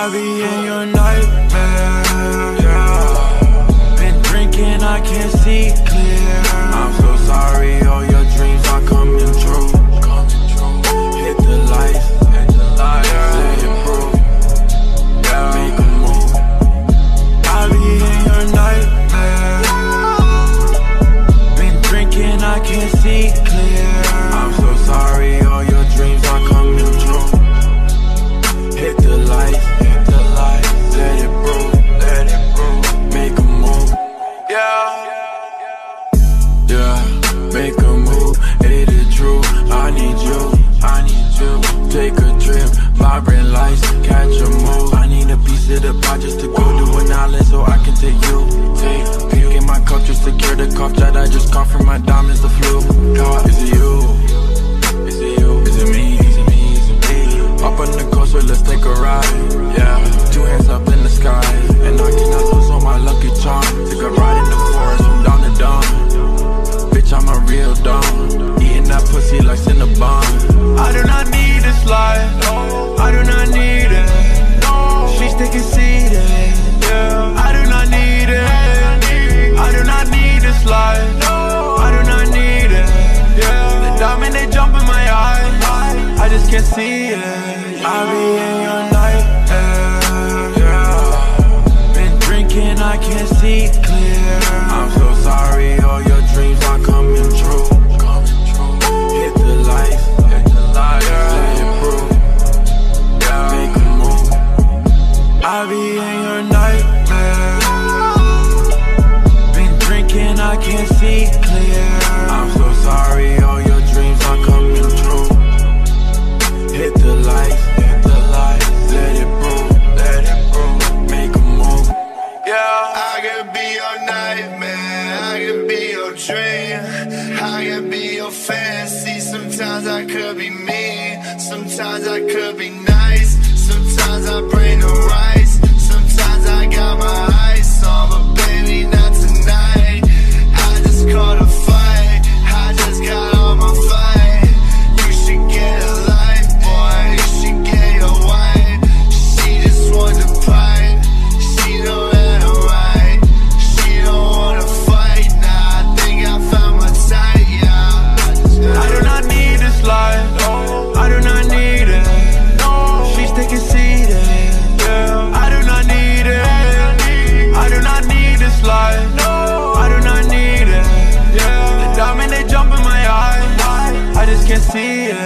I be in your nightmare, yeah. Been drinking, I can't see clear. Take a trip, vibrant lights, catch a move. I need a piece of the pie just to go do an island so I can take you. Take, in my cup just to cure the cough that I just caught from my diamonds, the flu. Is it you? Is it you? Is it me? Is it me? Is it me? Up on the coast, so let's take a ride. See it. I be in your nightmare. Yeah. Been drinking, I can't see clear. I'm so sorry, all your dreams are coming true. Hit the lights. Yeah, make a move. I be in your nightmare. Been drinking, I can't see clear. I'm so sorry, all your could be your fantasy. Sometimes I could be mean, sometimes I could be nice, sometimes I. see.